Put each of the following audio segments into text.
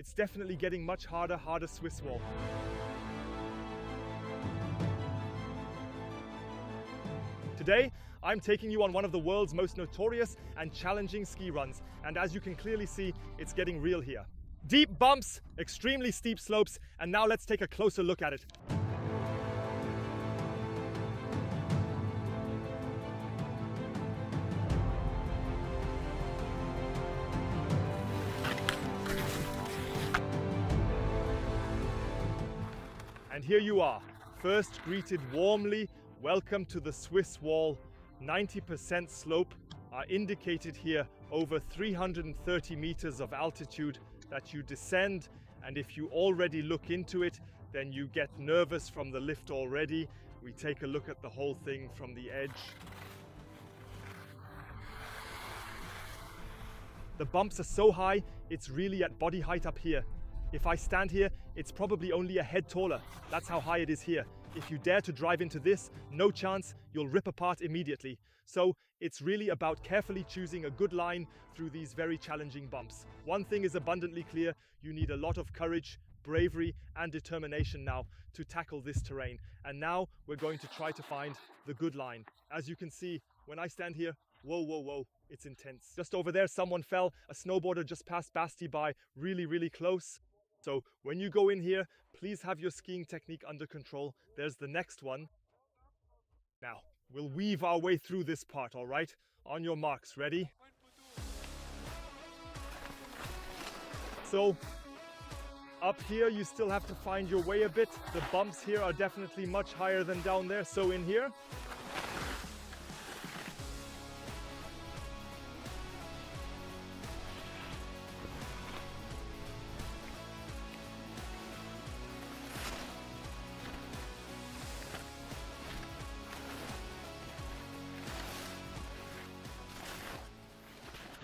it's definitely getting much harder, harder Swiss wall. Today, I'm taking you on one of the world's most notorious and challenging ski runs, and as you can clearly see, it's getting real here. Deep bumps, extremely steep slopes, and now let's take a closer look at it. And here you are, first greeted warmly, welcome to the Swiss wall, 90% slope are indicated here over 330 meters of altitude that you descend and if you already look into it then you get nervous from the lift already. We take a look at the whole thing from the edge. The bumps are so high, it's really at body height up here. If I stand here, it's probably only a head taller. That's how high it is here. If you dare to drive into this, no chance, you'll rip apart immediately. So it's really about carefully choosing a good line through these very challenging bumps. One thing is abundantly clear, you need a lot of courage, bravery and determination now to tackle this terrain. And now we're going to try to find the good line. As you can see, when I stand here, whoa, whoa, whoa, it's intense. Just over there, someone fell. A snowboarder just passed Basti by really, really close. So when you go in here, please have your skiing technique under control. There's the next one. Now, we'll weave our way through this part, all right? On your marks, ready? So, up here you still have to find your way a bit. The bumps here are definitely much higher than down there. So in here,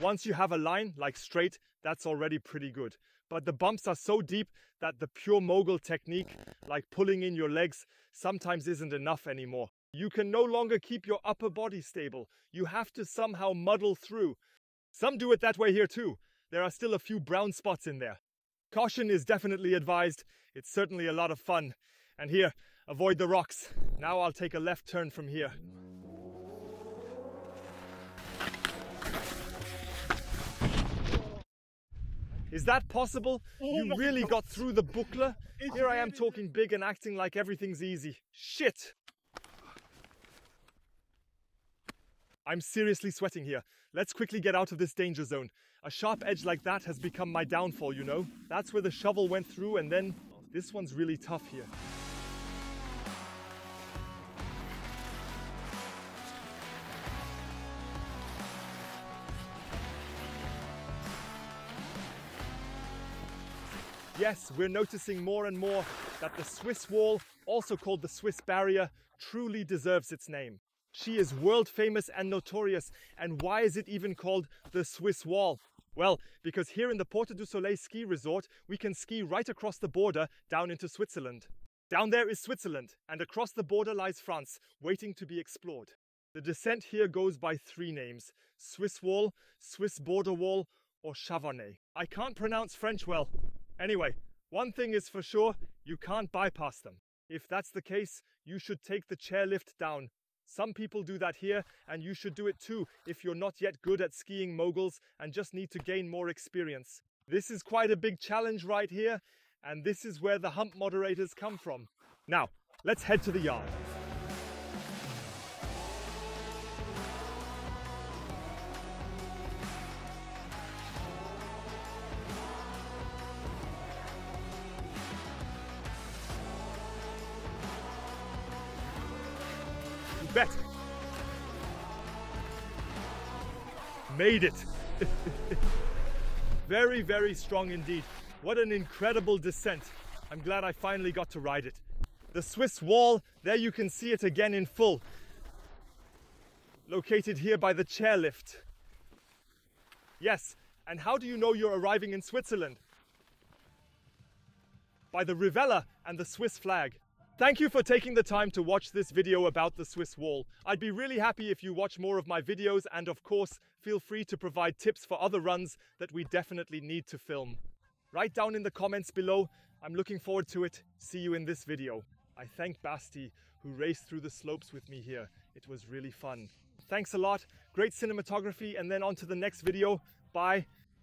Once you have a line, like straight, that's already pretty good. But the bumps are so deep that the pure mogul technique, like pulling in your legs, sometimes isn't enough anymore. You can no longer keep your upper body stable. You have to somehow muddle through. Some do it that way here too. There are still a few brown spots in there. Caution is definitely advised. It's certainly a lot of fun. And here, avoid the rocks. Now I'll take a left turn from here. Is that possible? You really got through the buckler? Here I am talking big and acting like everything's easy. Shit! I'm seriously sweating here. Let's quickly get out of this danger zone. A sharp edge like that has become my downfall, you know? That's where the shovel went through and then... Oh, this one's really tough here. Yes, we're noticing more and more that the Swiss wall, also called the Swiss barrier, truly deserves its name. She is world famous and notorious. And why is it even called the Swiss wall? Well, because here in the Portes du Soleil ski resort, we can ski right across the border down into Switzerland. Down there is Switzerland, and across the border lies France, waiting to be explored. The descent here goes by three names Swiss wall, Swiss border wall, or Chavanette. I can't pronounce French well, Anyway, one thing is for sure, you can't bypass them. If that's the case, you should take the chairlift down. Some people do that here, and you should do it too if you're not yet good at skiing moguls and just need to gain more experience. This is quite a big challenge right here, and this is where the hump moderators come from. Now, let's head to the yard. Made it. very, very strong indeed. What an incredible descent. I'm glad I finally got to ride it. The Swiss wall, there you can see it again in full. Located here by the chairlift. Yes, and how do you know you're arriving in Switzerland? By the Rivella and the Swiss flag. Thank you for taking the time to watch this video about the Swiss wall. I'd be really happy if you watch more of my videos and of course, feel free to provide tips for other runs that we definitely need to film. Write down in the comments below. I'm looking forward to it. See you in this video. I thank Basti, who raced through the slopes with me here. It was really fun. Thanks a lot. Great cinematography, and then on to the next video. Bye.